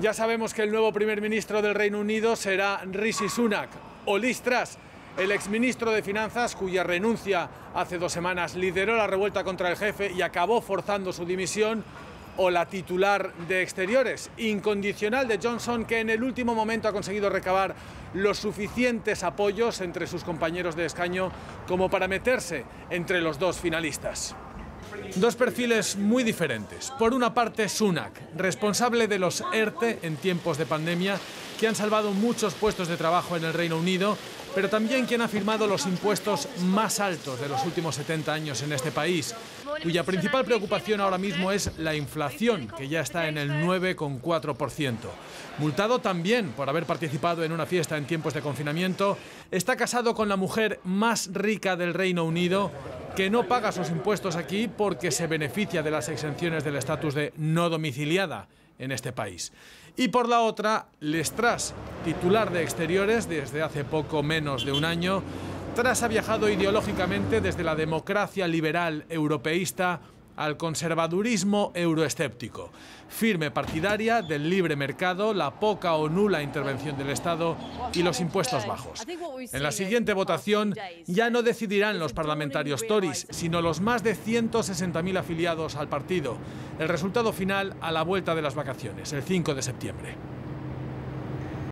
Ya sabemos que el nuevo primer ministro del Reino Unido será Rishi Sunak o Liz Truss, el exministro de Finanzas cuya renuncia hace dos semanas lideró la revuelta contra el jefe y acabó forzando su dimisión o la titular de Exteriores, incondicional de Johnson, que en el último momento ha conseguido recabar los suficientes apoyos entre sus compañeros de escaño como para meterse entre los dos finalistas. Dos perfiles muy diferentes. Por una parte, Sunak, responsable de los ERTE en tiempos de pandemia, que han salvado muchos puestos de trabajo en el Reino Unido, pero también quien ha firmado los impuestos más altos de los últimos 70 años en este país, cuya principal preocupación ahora mismo es la inflación, que ya está en el 9,4%. Multado también por haber participado en una fiesta en tiempos de confinamiento, está casado con la mujer más rica del Reino Unido que no paga sus impuestos aquí porque se beneficia de las exenciones del estatus de no domiciliada en este país. Y por la otra, Lestras, titular de Exteriores desde hace poco menos de un año, Tras ha viajado ideológicamente desde la democracia liberal europeísta al conservadurismo euroescéptico, firme partidaria del libre mercado, la poca o nula intervención del Estado y los impuestos bajos. En la siguiente votación ya no decidirán los parlamentarios Tories, sino los más de 160.000 afiliados al partido. El resultado final a la vuelta de las vacaciones, el 5 de septiembre.